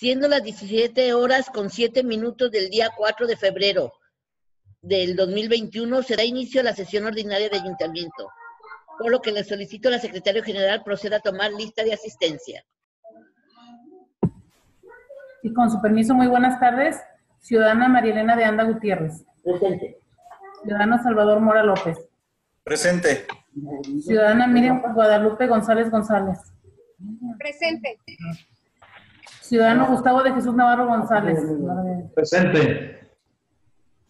siendo las 17 horas con 7 minutos del día 4 de febrero del 2021, se da inicio a la sesión ordinaria de ayuntamiento, por lo que le solicito a la secretaria general proceda a tomar lista de asistencia. Y con su permiso, muy buenas tardes. Ciudadana María Elena de Anda Gutiérrez. Presente. Ciudadano Salvador Mora López. Presente. Ciudadana Miriam Guadalupe González González. Presente. Ciudadano Gustavo de Jesús Navarro González. Presente.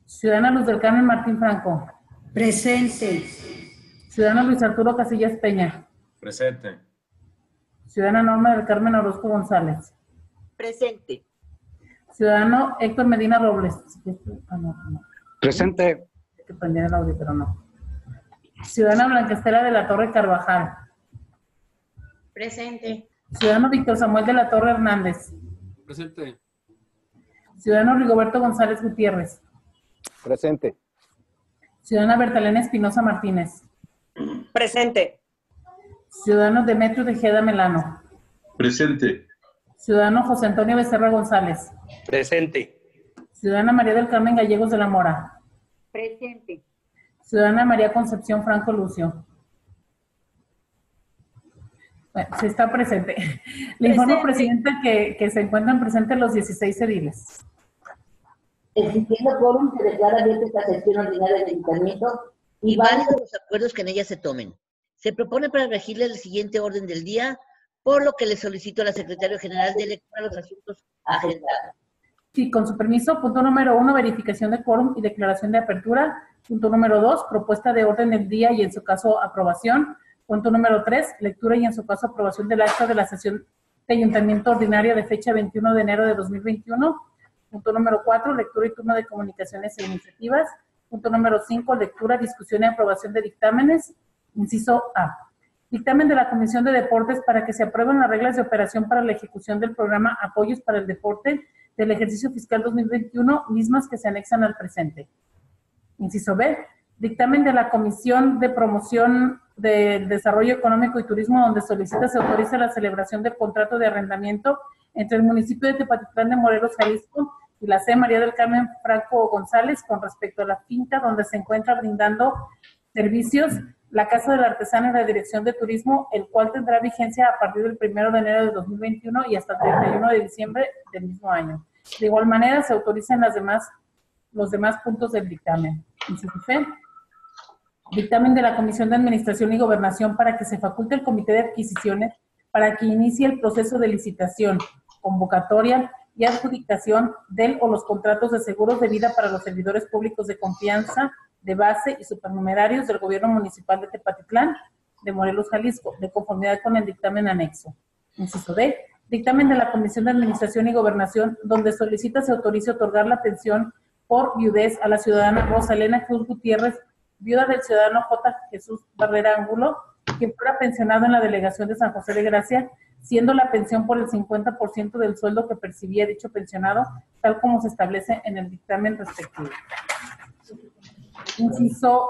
Ciudadana Luz del Carmen Martín Franco. Presente. Ciudadano Luis Arturo Casillas Peña. Presente. Ciudadana Norma del Carmen Orozco González. Presente. Ciudadano Héctor Medina Robles. Presente. que prendía el audio, pero no. Ciudadana Blanquestela de la Torre Carvajal. Presente. Ciudadano Víctor Samuel de la Torre Hernández. Presente. Ciudadano Rigoberto González Gutiérrez. Presente. Ciudadana Bertalena Espinosa Martínez. Presente. Ciudadano Demetrio Tejeda Melano. Presente. Ciudadano José Antonio Becerra González. Presente. Ciudadana María del Carmen Gallegos de la Mora. Presente. Ciudadana María Concepción Franco Lucio. Bueno, sí está presente. Le informo, Presidenta, que, que se encuentran presentes los 16 ediles. Existiendo quórum, se declara abierta esta sesión ordinaria de ayuntamiento y válidos los acuerdos que en ella se tomen. Se propone para regirle el siguiente orden del día, por lo que le solicito a la Secretaria General de Electoral los asuntos agendados. Sí, con su permiso, punto número uno, verificación de quórum y declaración de apertura. Punto número dos, propuesta de orden del día y en su caso aprobación. Punto número tres, lectura y en su caso aprobación del acta de la sesión de ayuntamiento ordinaria de fecha 21 de enero de 2021. Punto número cuatro, lectura y turno de comunicaciones e iniciativas. Punto número cinco, lectura, discusión y aprobación de dictámenes. Inciso A. Dictamen de la Comisión de Deportes para que se aprueben las reglas de operación para la ejecución del programa Apoyos para el Deporte del ejercicio fiscal 2021, mismas que se anexan al presente. Inciso B. Dictamen de la Comisión de Promoción del Desarrollo Económico y Turismo, donde solicita se autoriza la celebración del contrato de arrendamiento entre el municipio de Tepatitlán de Morelos, Jalisco, y la C. María del Carmen Franco González con respecto a la finca donde se encuentra brindando servicios la Casa del Artesano y la Dirección de Turismo, el cual tendrá vigencia a partir del 1 de enero de 2021 y hasta el 31 de diciembre del mismo año. De igual manera, se autorizan los demás puntos del dictamen. C. Dictamen de la Comisión de Administración y Gobernación para que se faculte el Comité de Adquisiciones para que inicie el proceso de licitación, convocatoria y adjudicación del o los contratos de seguros de vida para los servidores públicos de confianza, de base y supernumerarios del Gobierno Municipal de Tepatitlán, de Morelos, Jalisco, de conformidad con el dictamen anexo. Inciso D. Dictamen de la Comisión de Administración y Gobernación, donde solicita se autorice otorgar la pensión por viudez a la ciudadana Rosa Elena Cruz Gutiérrez, viuda del ciudadano J. Jesús Barrera Ángulo, quien fuera pensionado en la delegación de San José de Gracia, siendo la pensión por el 50% del sueldo que percibía dicho pensionado, tal como se establece en el dictamen respectivo. Inciso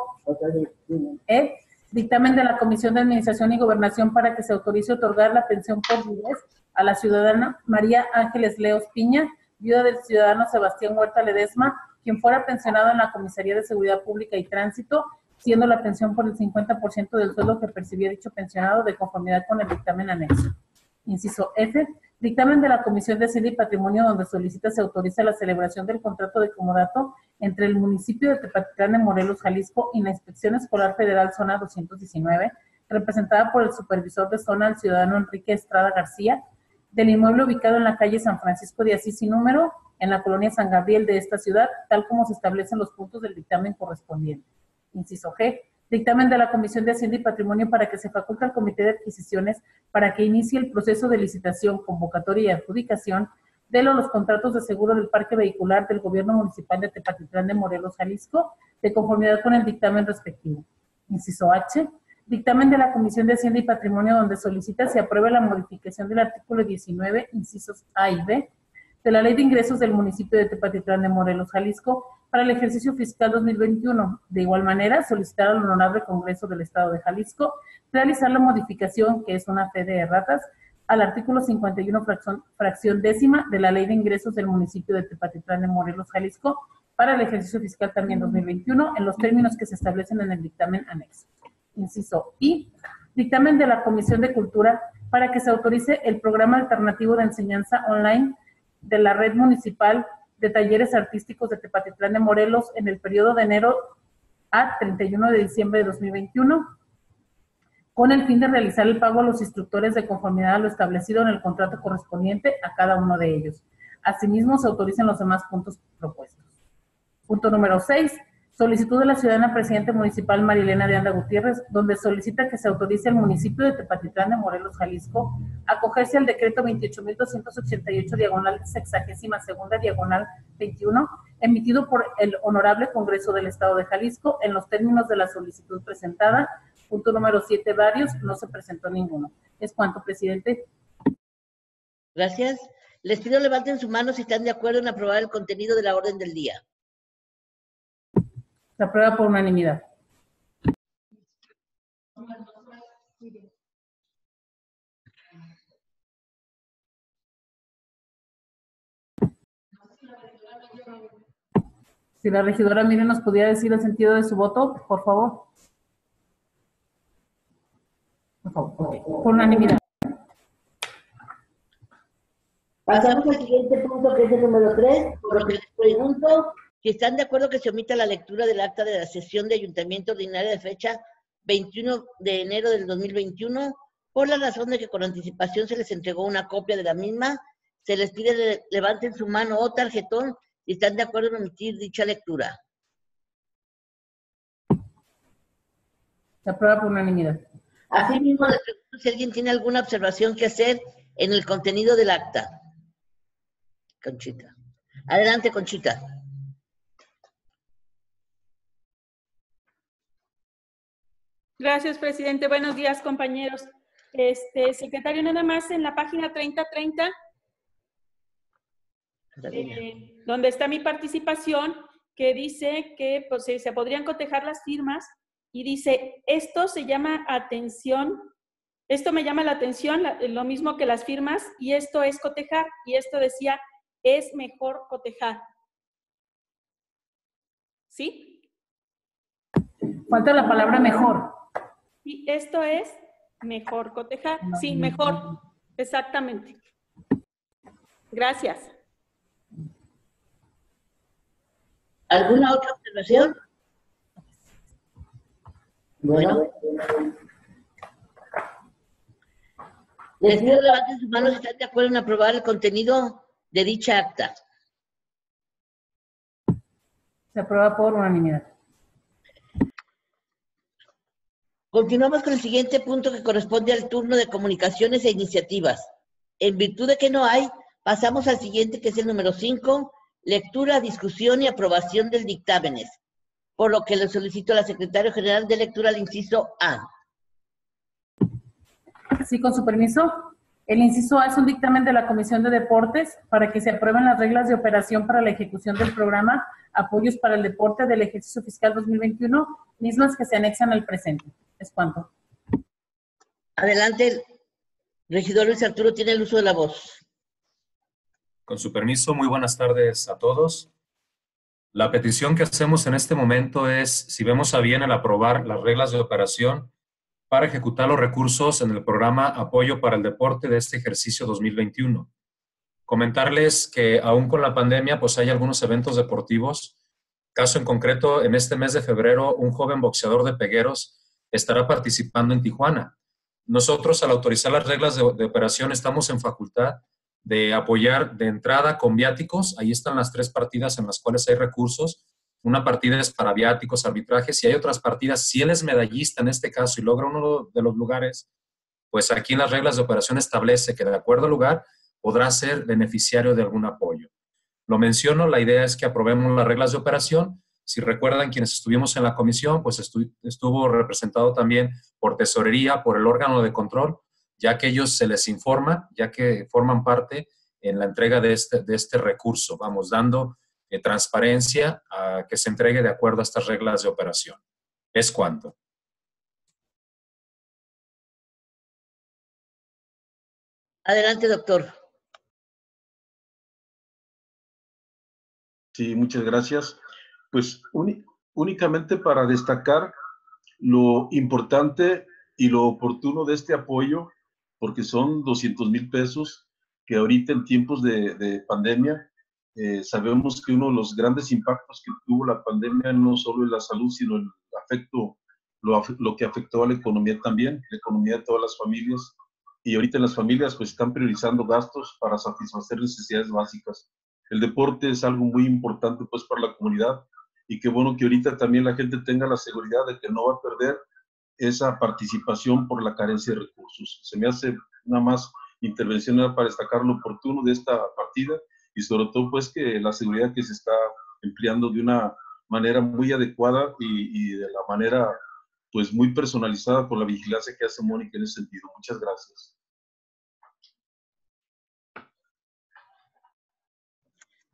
E. Dictamen de la Comisión de Administración y Gobernación para que se autorice otorgar la pensión por viudez a la ciudadana María Ángeles Leos Piña, viuda del ciudadano Sebastián Huerta Ledesma, quien fuera pensionado en la Comisaría de Seguridad Pública y Tránsito, siendo la pensión por el 50% del sueldo que percibía dicho pensionado de conformidad con el dictamen anexo. Inciso F. Dictamen de la Comisión de Hacienda y Patrimonio donde solicita se autoriza la celebración del contrato de comodato entre el municipio de Tepatitlán de Morelos, Jalisco y la Inspección Escolar Federal Zona 219, representada por el supervisor de zona, el ciudadano Enrique Estrada García, del inmueble ubicado en la calle San Francisco de Asís y número, en la colonia San Gabriel de esta ciudad, tal como se establecen los puntos del dictamen correspondiente. Inciso G. Dictamen de la Comisión de Hacienda y Patrimonio para que se faculte al Comité de Adquisiciones para que inicie el proceso de licitación, convocatoria y adjudicación de los contratos de seguro del parque vehicular del Gobierno Municipal de Tepatitlán de Morelos, Jalisco, de conformidad con el dictamen respectivo. Inciso H. Dictamen de la Comisión de Hacienda y Patrimonio donde solicita se apruebe la modificación del artículo 19, incisos A y B, de la Ley de Ingresos del municipio de Tepatitlán de Morelos, Jalisco, para el ejercicio fiscal 2021. De igual manera, solicitar al Honorable Congreso del Estado de Jalisco realizar la modificación, que es una fe de erratas, al artículo 51, fracción, fracción décima de la Ley de Ingresos del municipio de Tepatitlán de Morelos, Jalisco, para el ejercicio fiscal también 2021, en los términos que se establecen en el dictamen anexo. Inciso I, dictamen de la Comisión de Cultura para que se autorice el programa alternativo de enseñanza online de la red municipal de talleres artísticos de Tepatitlán de Morelos en el periodo de enero a 31 de diciembre de 2021 con el fin de realizar el pago a los instructores de conformidad a lo establecido en el contrato correspondiente a cada uno de ellos. Asimismo, se autorizan los demás puntos propuestos. Punto número 6. Solicitud de la ciudadana presidente municipal Marilena de Anda Gutiérrez, donde solicita que se autorice al municipio de Tepatitlán de Morelos, Jalisco, acogerse al decreto 28.288 diagonal sexagésima segunda diagonal 21, emitido por el Honorable Congreso del Estado de Jalisco en los términos de la solicitud presentada Punto número siete, varios, no se presentó ninguno. Es cuanto, presidente. Gracias. Les pido levanten su mano si están de acuerdo en aprobar el contenido de la orden del día. Se aprueba por unanimidad. Si la regidora Mire nos podía decir el sentido de su voto, por favor. Por unanimidad. Pasamos al siguiente punto, que es el número 3, por lo que les pregunto si están de acuerdo que se omita la lectura del acta de la sesión de ayuntamiento ordinaria de fecha 21 de enero del 2021, por la razón de que con anticipación se les entregó una copia de la misma, se les pide que levanten su mano o tarjetón si están de acuerdo en omitir dicha lectura. Se aprueba por unanimidad. Asimismo, les pregunto si alguien tiene alguna observación que hacer en el contenido del acta. Conchita. Adelante, Conchita. Gracias, presidente. Buenos días, compañeros. Este, secretario, nada más en la página 3030, eh, donde está mi participación, que dice que pues, se podrían cotejar las firmas y dice, esto se llama atención, esto me llama la atención, lo mismo que las firmas, y esto es cotejar, y esto decía, es mejor cotejar. ¿Sí? Falta la palabra mejor. Y esto es mejor cotejar. Sí, mejor. Exactamente. Gracias. ¿Alguna otra observación? Bueno. Les pido levanten sus manos si están de acuerdo en aprobar el contenido de dicha acta. Se aprueba por unanimidad. Continuamos con el siguiente punto que corresponde al turno de comunicaciones e iniciativas. En virtud de que no hay, pasamos al siguiente que es el número 5, lectura, discusión y aprobación del dictámenes por lo que le solicito a la Secretaria General de Lectura el inciso A. Sí, con su permiso. El inciso A es un dictamen de la Comisión de Deportes para que se aprueben las reglas de operación para la ejecución del programa Apoyos para el Deporte del Ejercicio Fiscal 2021, mismas que se anexan al presente. Es cuanto. Adelante, regidor Luis Arturo tiene el uso de la voz. Con su permiso, muy buenas tardes a todos. La petición que hacemos en este momento es si vemos a bien el aprobar las reglas de operación para ejecutar los recursos en el programa Apoyo para el Deporte de este ejercicio 2021. Comentarles que aún con la pandemia, pues hay algunos eventos deportivos. Caso en concreto, en este mes de febrero, un joven boxeador de Pegueros estará participando en Tijuana. Nosotros, al autorizar las reglas de, operación, estamos en facultad de apoyar de entrada con viáticos. Ahí están las tres partidas en las cuales hay recursos. Una partida es para viáticos, arbitrajes, y hay otras partidas. Si él es medallista en este caso y logra uno de los lugares, pues aquí en las reglas de operación establece que de acuerdo al lugar podrá ser beneficiario de algún apoyo. Lo menciono, la idea es que aprobemos las reglas de operación. Si recuerdan quienes estuvimos en la comisión, pues estuvo representado también por tesorería, por el órgano de control, ya que ellos se les informa, ya que forman parte en la entrega de este, de este recurso. Vamos dando eh, transparencia a que se entregue de acuerdo a estas reglas de operación. Es cuanto. Adelante, doctor. Sí, muchas gracias. Pues únicamente para destacar lo importante y lo oportuno de este apoyo, porque son 200 mil pesos que ahorita en tiempos de, de pandemia, eh, sabemos que uno de los grandes impactos que tuvo la pandemia no solo en la salud, sino el afecto, lo, lo que afectó a la economía también, la economía de todas las familias. Y ahorita las familias pues están priorizando gastos para satisfacer necesidades básicas el deporte es algo muy importante pues para la comunidad y qué bueno que ahorita también la gente tenga la seguridad de que no va a perder esa participación por la carencia de recursos. Se me hace nada más intervención para destacar lo oportuno de esta partida y sobre todo pues que la seguridad que se está empleando de una manera muy adecuada y, y de la manera pues muy personalizada por la vigilancia que hace Mónica en ese sentido. Muchas gracias.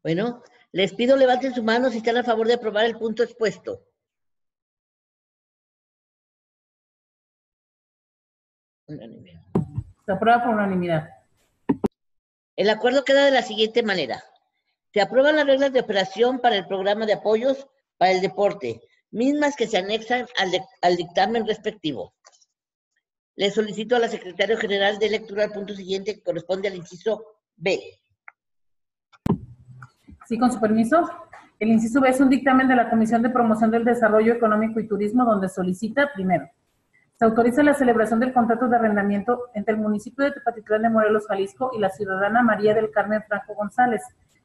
Bueno, les pido levanten su mano si están a favor de aprobar el punto expuesto. Se aprueba por unanimidad. El acuerdo queda de la siguiente manera. Se aprueban las reglas de operación para el programa de apoyos para el deporte, mismas que se anexan al, de- al dictamen respectivo. Le solicito a la secretaria general de lectura al punto siguiente que corresponde al inciso B. Sí, con su permiso. El inciso B es un dictamen de la Comisión de Promoción del Desarrollo Económico y Turismo donde solicita, primero, se autoriza la celebración del contrato de arrendamiento entre el municipio de Tepatitlán de Morelos, Jalisco y la ciudadana María del Carmen Franco González,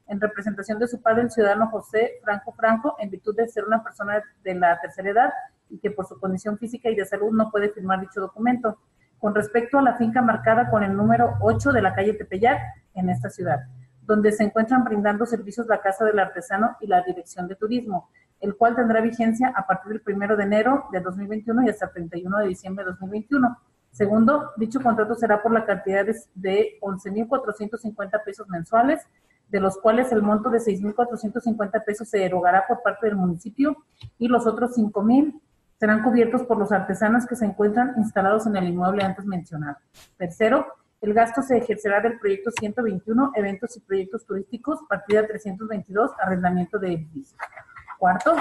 en representación de su padre, el ciudadano José Franco Franco, en virtud de ser una persona de la tercera edad y que por su condición física y de salud no puede firmar dicho documento, con respecto a la finca marcada con el número 8 de la calle Tepeyac en esta ciudad donde se encuentran brindando servicios la Casa del Artesano y la Dirección de Turismo, el cual tendrá vigencia a partir del 1 de enero de 2021 y hasta el 31 de diciembre de 2021. Segundo, dicho contrato será por la cantidad de, de 11.450 pesos mensuales, de los cuales el monto de 6.450 pesos se erogará por parte del municipio y los otros 5.000 serán cubiertos por los artesanos que se encuentran instalados en el inmueble antes mencionado. Tercero, el gasto se ejercerá del proyecto 121, eventos y proyectos turísticos, partida 322, arrendamiento de edificios. Cuarto,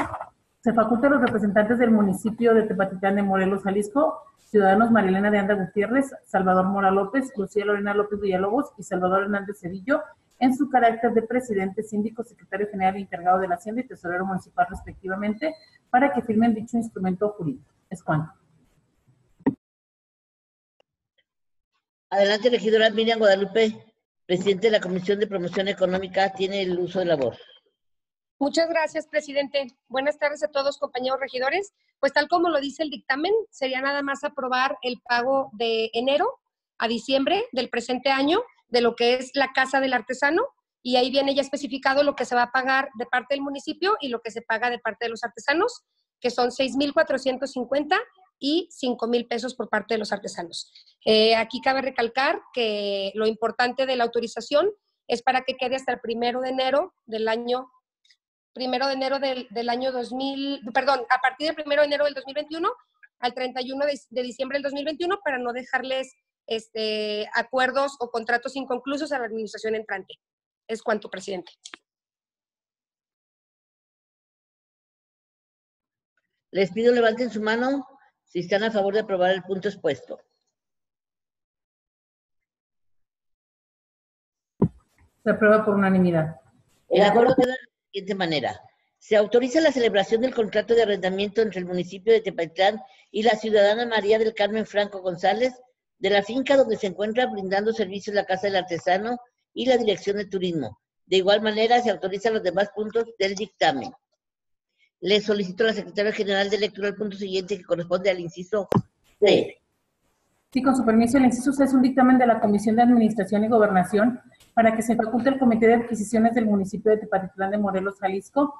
se faculta a los representantes del municipio de Tepatitlán de Morelos, Jalisco, ciudadanos Marilena de Anda Gutiérrez, Salvador Mora López, Lucía Lorena López Villalobos y Salvador Hernández Cedillo, en su carácter de presidente, síndico, secretario general encargado de la Hacienda y tesorero municipal respectivamente, para que firmen dicho instrumento jurídico. Es cuanto. Adelante, regidora Miriam Guadalupe, presidente de la Comisión de Promoción Económica, tiene el uso de la voz. Muchas gracias, presidente. Buenas tardes a todos, compañeros regidores. Pues tal como lo dice el dictamen, sería nada más aprobar el pago de enero a diciembre del presente año de lo que es la Casa del Artesano y ahí viene ya especificado lo que se va a pagar de parte del municipio y lo que se paga de parte de los artesanos, que son 6.450 y 5,000 pesos por parte de los artesanos. Eh, aquí cabe recalcar que lo importante de la autorización es para que quede hasta el primero de enero del año primero de enero del, del, año 2000, perdón, a partir del primero de enero del 2021 al 31 de, de diciembre del 2021 para no dejarles este, acuerdos o contratos inconclusos a la administración entrante. Es cuanto, presidente. Les pido levanten su mano si están a favor de aprobar el punto expuesto. Se aprueba por unanimidad. El acuerdo queda de la siguiente manera. Se autoriza la celebración del contrato de arrendamiento entre el municipio de Tepatitlán y la ciudadana María del Carmen Franco González de la finca donde se encuentra brindando servicios la Casa del Artesano y la Dirección de Turismo. De igual manera, se autorizan los demás puntos del dictamen. Le solicito a la secretaria general de lectura el punto siguiente que corresponde al inciso C. Sí, con su permiso, el inciso C es un dictamen de la Comisión de Administración y Gobernación para que se faculte el Comité de Adquisiciones del municipio de Tepatitlán de Morelos, Jalisco,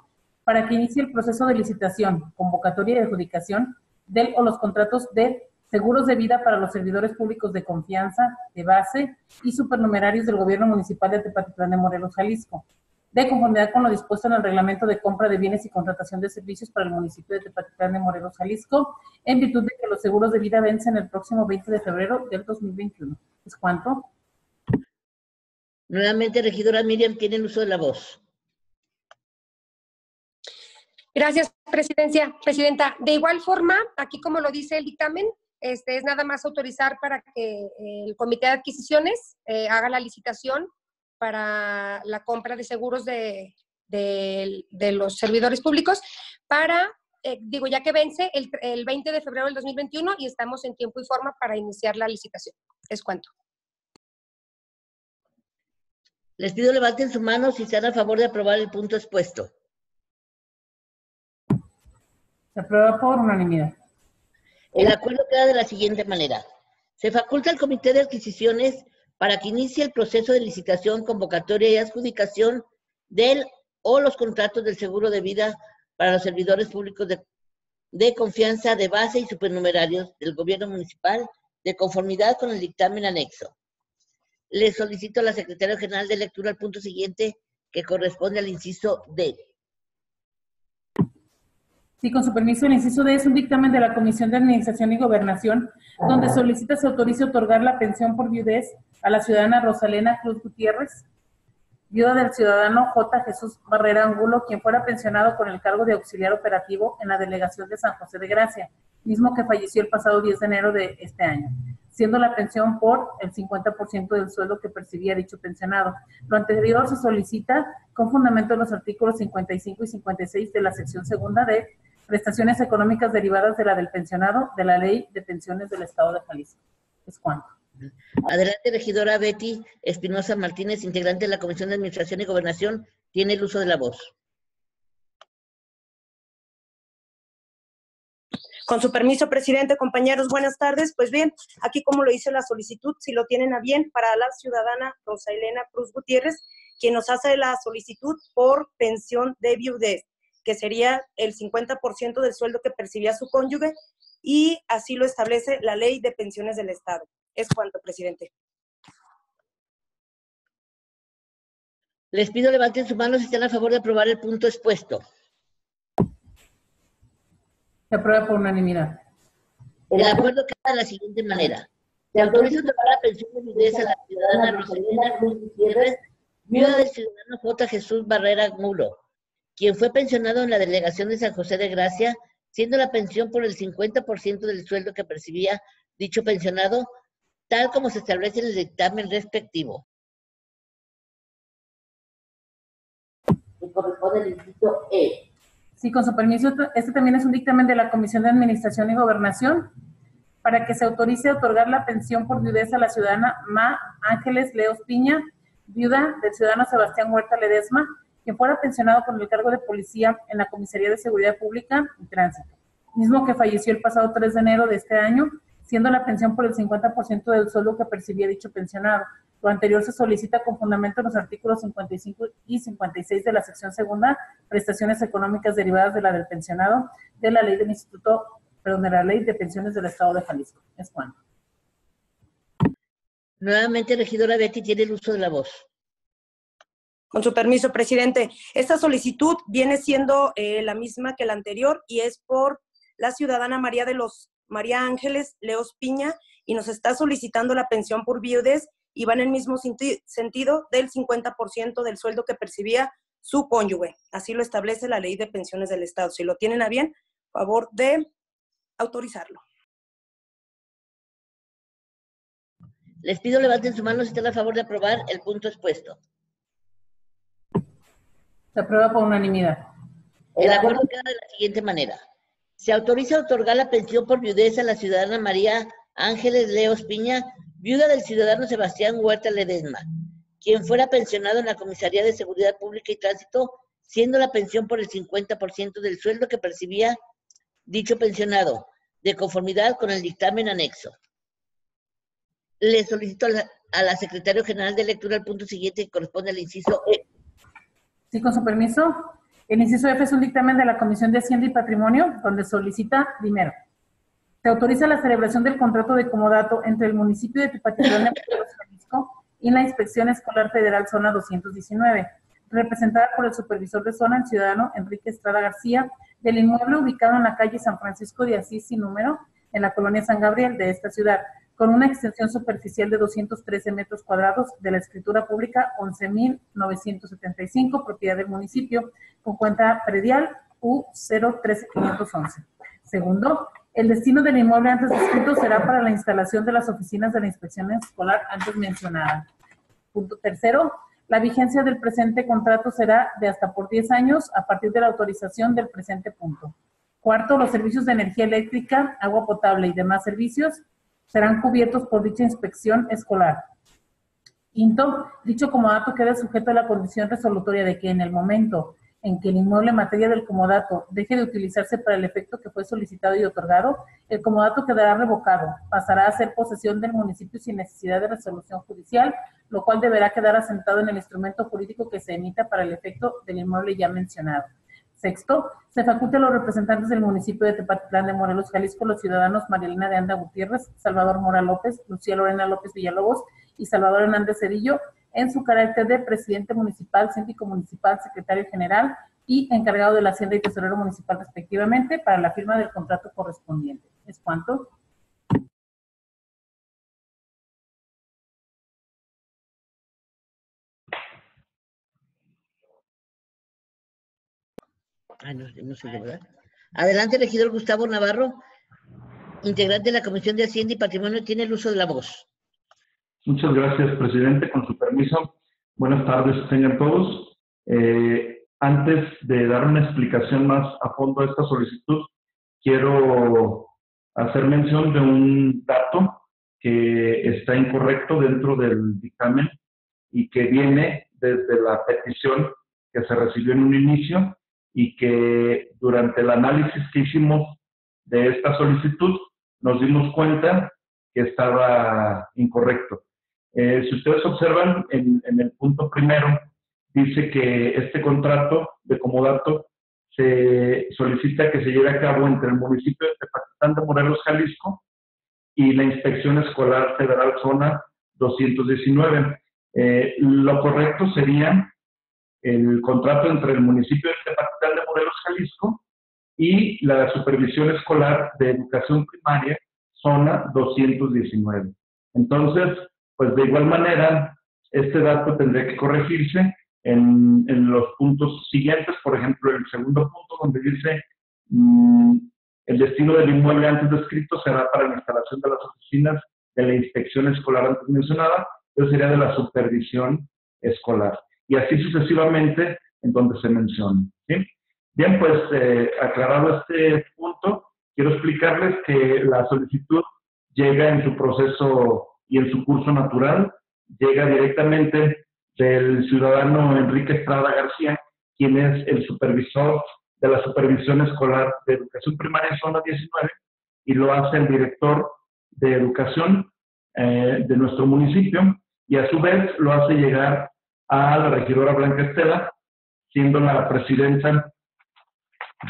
para que inicie el proceso de licitación, convocatoria y adjudicación del o los contratos de seguros de vida para los servidores públicos de confianza, de base y supernumerarios del gobierno municipal de Tepatitlán de Morelos, Jalisco, de conformidad con lo dispuesto en el reglamento de compra de bienes y contratación de servicios para el municipio de Tepatitlán de Morelos, Jalisco, en virtud de que los seguros de vida vencen el próximo 20 de febrero del 2021. ¿Es cuánto? Nuevamente, regidora Miriam, tiene el uso de la voz. Gracias, presidencia, presidenta. De igual forma, aquí como lo dice el dictamen, este es nada más autorizar para que el comité de adquisiciones eh, haga la licitación para la compra de seguros de, de- de los servidores públicos para, eh, digo, ya que vence el, el 20 de febrero del 2021 y estamos en tiempo y forma para iniciar la licitación. Es cuanto. Les pido levanten su mano si están a favor de aprobar el punto expuesto. Se aprueba por unanimidad. El acuerdo queda de la siguiente manera. Se faculta al Comité de Adquisiciones para que inicie el proceso de licitación, convocatoria y adjudicación del o los contratos del seguro de vida para los servidores públicos de, confianza de base y supernumerarios del gobierno municipal de conformidad con el dictamen anexo. Le solicito a la Secretaria General de Lectura al punto siguiente que corresponde al inciso D. Sí, con su permiso, el inciso D es un dictamen de la Comisión de Administración y Gobernación, donde solicita se autorice otorgar la pensión por viudez a la ciudadana Rosalena Cruz Gutiérrez, viuda del ciudadano J. Jesús Barrera Angulo, quien fuera pensionado con el cargo de auxiliar operativo en la delegación de San José de Gracia, mismo que falleció el pasado 10 de enero de este año, siendo la pensión por el 50% del sueldo que percibía dicho pensionado. Lo anterior se solicita con fundamento en los artículos 55 y 56 de la sección segunda de prestaciones económicas derivadas de la del pensionado de la Ley de Pensiones del Estado de Jalisco. Es cuanto. Adelante, regidora Betty Espinosa Martínez, integrante de la Comisión de Administración y Gobernación, tiene el uso de la voz. Con su permiso, presidente, compañeros, buenas tardes. Pues bien, aquí como lo dice la solicitud, si lo tienen a bien, para la ciudadana Rosa Elena Cruz Gutiérrez, quien nos hace la solicitud por pensión de viudez, que sería el 50% del sueldo que percibía su cónyuge, y así lo establece la ley de pensiones del Estado. Es cuanto, presidente. Les pido levanten su mano si están a favor de aprobar el punto expuesto. Se aprueba por unanimidad. El acuerdo queda de la siguiente manera. Se autoriza otorgar la pensión de viudez a la ciudadana Rosalina Cruz Gutiérrez, viuda del ciudadano J. Jesús Barrera Mulo, quien fue pensionado en la delegación de San José de Gracia, siendo la pensión por el 50% del sueldo que percibía dicho pensionado, tal como se establece en el dictamen respectivo. Que corresponde al inciso E. Sí, con su permiso, este también es un dictamen de la Comisión de Administración y Gobernación para que se autorice otorgar la pensión por viudez a la ciudadana Ma Ángeles Leos Piña, viuda del ciudadano Sebastián Huerta Ledesma, quien fuera pensionado con el cargo de policía en la Comisaría de Seguridad Pública y Tránsito, mismo que falleció el pasado 3 de enero de este año, siendo la pensión por el 50% del sueldo que percibía dicho pensionado. Lo anterior se solicita con fundamento en los artículos 55 y 56 de la sección segunda, prestaciones económicas derivadas de la del pensionado, de la ley del Instituto, perdón, de la ley de pensiones del Estado de Jalisco. Es cuanto. Nuevamente, regidora Betty tiene el uso de la voz. Con su permiso, presidente. Esta solicitud viene siendo eh, la misma que la anterior y es por la ciudadana María de los María Ángeles Leos Piña y nos está solicitando la pensión por viudes y va en el mismo senti- sentido del 50% del sueldo que percibía su cónyuge. Así lo establece la ley de pensiones del Estado. Si lo tienen a bien, favor de autorizarlo. Les pido levanten su mano si están a favor de aprobar el punto expuesto. Se aprueba por unanimidad. El acuerdo queda de la siguiente manera. Se autoriza a otorgar la pensión por viudez a la ciudadana María Ángeles Leos Piña, viuda del ciudadano Sebastián Huerta Ledesma, quien fuera pensionado en la Comisaría de Seguridad Pública y Tránsito, siendo la pensión por el 50% del sueldo que percibía dicho pensionado, de conformidad con el dictamen anexo. Le solicito a la, a la Secretaria General de Lectura el punto siguiente que corresponde al inciso E. Sí, con su permiso. El inciso F es un dictamen de la Comisión de Hacienda y Patrimonio, donde solicita, primero, se autoriza la celebración del contrato de comodato entre el municipio de Tepatitlán Jalisco y la Inspección Escolar Federal Zona 219, representada por el supervisor de zona, el ciudadano Enrique Estrada García, del inmueble ubicado en la calle San Francisco de Asís sin número, en la colonia San Gabriel de esta ciudad, con una extensión superficial de 213 metros cuadrados de la escritura pública 11.975, propiedad del municipio, con cuenta predial U013511. Segundo, el destino del inmueble antes descrito será para la instalación de las oficinas de la inspección escolar antes mencionada. Punto tercero, la vigencia del presente contrato será de hasta por 10 años a partir de la autorización del presente punto. Cuarto, los servicios de energía eléctrica, agua potable y demás servicios serán cubiertos por dicha inspección escolar. Quinto, dicho comodato queda sujeto a la condición resolutoria de que en el momento en que el inmueble en materia del comodato deje de utilizarse para el efecto que fue solicitado y otorgado, el comodato quedará revocado, pasará a ser posesión del municipio sin necesidad de resolución judicial, lo cual deberá quedar asentado en el instrumento jurídico que se emita para el efecto del inmueble ya mencionado. Sexto, se faculta a los representantes del municipio de Tepatitlán de Morelos, Jalisco, los ciudadanos Marilena de Anda Gutiérrez, Salvador Mora López, Lucía Lorena López Villalobos y Salvador Hernández Cedillo, en su carácter de presidente municipal, síndico municipal, secretario general y encargado de la Hacienda y Tesorero Municipal respectivamente para la firma del contrato correspondiente. ¿Es cuánto? Ah. Adelante, regidor Gustavo Navarro, integrante de la Comisión de Hacienda y Patrimonio, tiene el uso de la voz. Muchas gracias, presidente. Con su permiso, buenas tardes, tengan todos. Eh, antes de dar una explicación más a fondo a esta solicitud, quiero hacer mención de un dato que está incorrecto dentro del dictamen y que viene desde la petición que se recibió en un inicio y que durante el análisis que hicimos de esta solicitud nos dimos cuenta que estaba incorrecto. Eh, si ustedes observan en, el punto primero, dice que este contrato de comodato se solicita que se lleve a cabo entre el municipio de Tepatitlán de Morelos, Jalisco, y la Inspección Escolar Federal Zona 219. Eh, lo correcto sería el contrato entre el municipio de Morelos, Jalisco, y la Supervisión Escolar de Educación Primaria, Zona 219. Entonces, pues de igual manera, este dato tendría que corregirse en, los puntos siguientes, por ejemplo, el segundo punto donde dice mm, el destino del inmueble antes descrito será para la instalación de las oficinas de la inspección escolar antes mencionada, eso sería de la supervisión escolar. Y así sucesivamente en donde se menciona. Bien, pues eh, aclarado este punto, quiero explicarles que la solicitud llega en su proceso y en su curso natural llega directamente del ciudadano Enrique Estrada García, quien es el supervisor de la Supervisión Escolar de Educación Primaria Zona 19, y lo hace el director de Educación eh, de nuestro municipio, y a su vez lo hace llegar a la regidora Blanca Estela, siendo la presidenta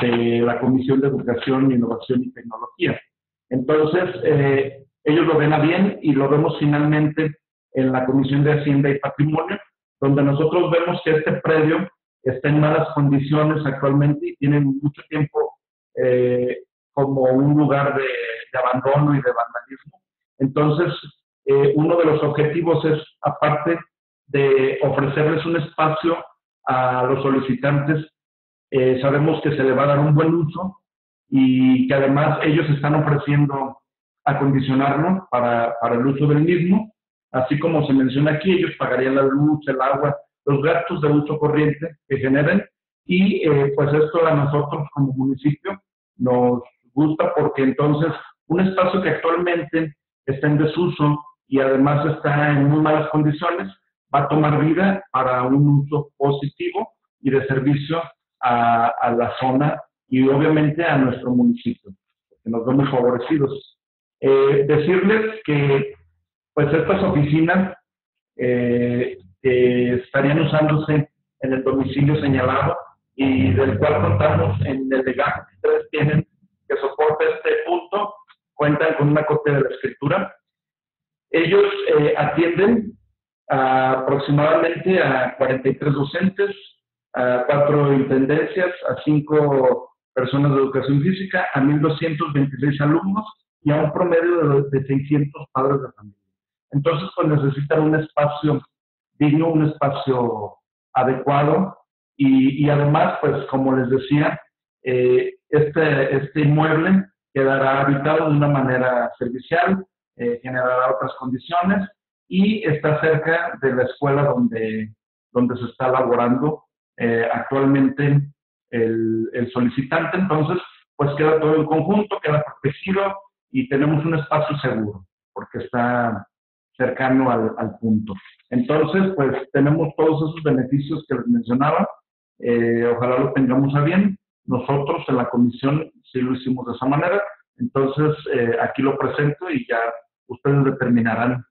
de la Comisión de Educación, Innovación y Tecnología. Entonces, eh, ellos lo ven a bien y lo vemos finalmente en la Comisión de Hacienda y Patrimonio, donde nosotros vemos que este predio está en malas condiciones actualmente y tiene mucho tiempo eh, como un lugar de, abandono y de vandalismo. Entonces, eh, uno de los objetivos es, aparte de ofrecerles un espacio a los solicitantes, eh, sabemos que se le va a dar un buen uso y que además ellos están ofreciendo acondicionarlo para, para el uso del mismo. Así como se menciona aquí, ellos pagarían la luz, el agua, los gastos de uso corriente que generen. Y eh, pues esto a nosotros como municipio nos gusta porque entonces un espacio que actualmente está en desuso y además está en muy malas condiciones, va a tomar vida para un uso positivo y de servicio a, a la zona y obviamente a nuestro municipio, que nos vemos favorecidos. Eh, decirles que pues estas oficinas eh, estarían usándose en el domicilio señalado y del cual contamos en el legajo que ustedes tienen que soporta este punto, cuentan con una copia de la escritura. Ellos eh, atienden aproximadamente a 43 docentes, a cuatro intendencias, a cinco personas de educación física, a 1.226 alumnos y a un promedio de, de 600 padres de familia. Entonces, pues necesitan un espacio digno, un espacio adecuado y, y además, pues como les decía, eh, este, este inmueble quedará habitado de una manera servicial, eh, generará otras condiciones y está cerca de la escuela donde, donde se está elaborando eh, actualmente el, solicitante. Entonces, pues queda todo en conjunto, queda protegido y tenemos un espacio seguro porque está cercano al, punto. Entonces, pues tenemos todos esos beneficios que les mencionaba. Eh, ojalá lo tengamos a bien. Nosotros en la comisión sí lo hicimos de esa manera. Entonces, eh, aquí lo presento y ya ustedes determinarán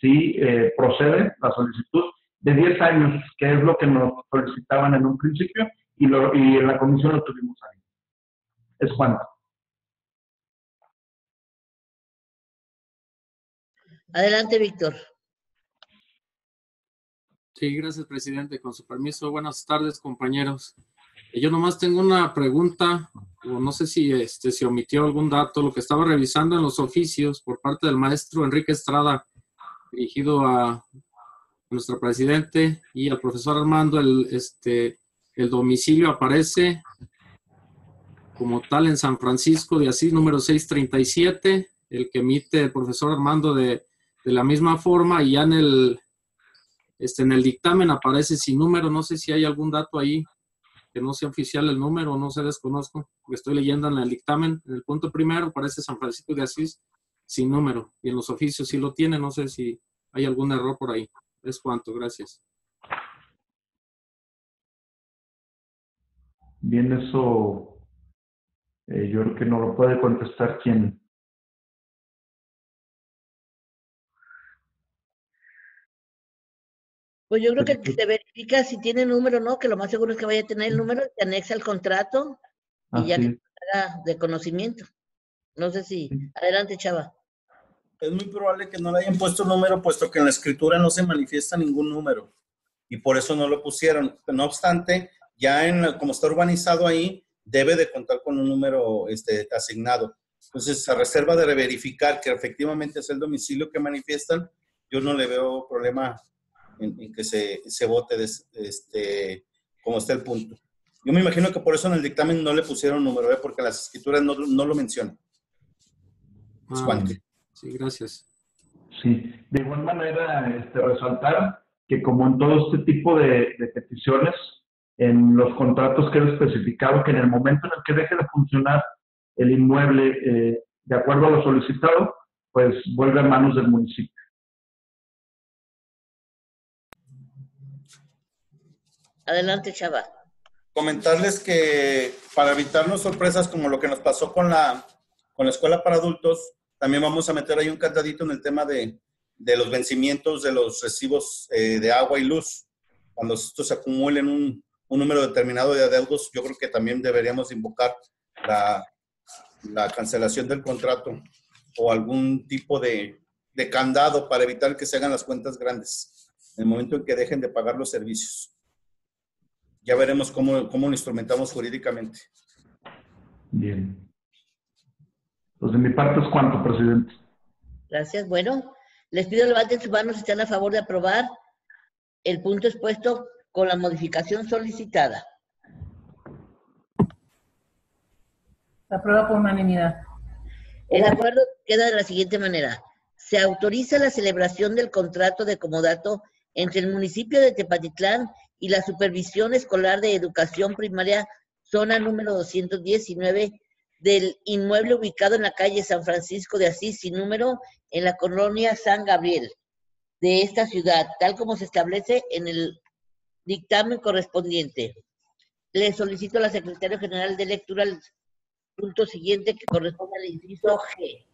si procede la solicitud de 10 años, que es lo que nos solicitaban en un principio, y, lo, y en la comisión lo tuvimos ahí. Es cuánto. Adelante, Víctor. Sí, gracias, presidente. Con su permiso, buenas tardes, compañeros. Yo nomás tengo una pregunta, o no sé si este, se omitió algún dato, lo que estaba revisando en los oficios por parte del maestro Enrique Estrada, dirigido a nuestro presidente y al profesor Armando, el, este, el domicilio aparece como tal en San Francisco de Asís, número 637, el que emite el profesor Armando de, de la misma forma, y ya en el, este, en el dictamen aparece sin número, no sé si hay algún dato ahí que no sea oficial el número, no se desconozco, porque estoy leyendo en el dictamen, en el punto primero aparece San Francisco de Asís sin número, y en los oficios sí lo tiene, no sé si hay algún error por ahí. Es cuanto, gracias. Bien, eso eh, yo creo que no lo puede contestar quien. Pues yo creo que se verifica si tiene número o no, que lo más seguro es que vaya a tener el número, se anexa el contrato y ya que de conocimiento. No sé si. Adelante, Chava. Es muy probable que no le hayan puesto número, puesto que en la escritura no se manifiesta ningún número. Y por eso no lo pusieron. No obstante, ya en como está urbanizado ahí, debe de contar con un número este, asignado. Entonces, a reserva de verificar que efectivamente es el domicilio que manifiestan, yo no le veo problema en, en que se, se vote de, este, como está el punto. Yo me imagino que por eso en el dictamen no le pusieron número, ¿eh? porque las escrituras no, no lo mencionan. Ah, sí, gracias. Sí, de igual manera, este, resaltar que como en todo este tipo de, de peticiones, en los contratos queda especificado que en el momento en el que deje de funcionar el inmueble eh, de acuerdo a lo solicitado, pues vuelve a manos del municipio. Adelante, Chava. Comentarles que para evitarnos sorpresas como lo que nos pasó con la, con la escuela para adultos, también vamos a meter ahí un candadito en el tema de, de los vencimientos de los recibos eh, de agua y luz. Cuando estos acumulen un, un, número determinado de adeudos, yo creo que también deberíamos invocar la, la cancelación del contrato o algún tipo de, de candado para evitar que se hagan las cuentas grandes en el momento en que dejen de pagar los servicios ya veremos cómo, cómo lo instrumentamos jurídicamente. Bien. Pues de mi parte es cuanto, presidente. Gracias. Bueno, les pido levanten sus manos si están a favor de aprobar el punto expuesto con la modificación solicitada. Se aprueba por unanimidad. El acuerdo queda de la siguiente manera. Se autoriza la celebración del contrato de comodato entre el municipio de Tepatitlán y la Supervisión Escolar de Educación Primaria, zona número 219, del inmueble ubicado en la calle San Francisco de Asís, sin número, en la colonia San Gabriel de esta ciudad, tal como se establece en el dictamen correspondiente. Le solicito a la Secretaria General de Lectura el punto siguiente que corresponde al inciso G.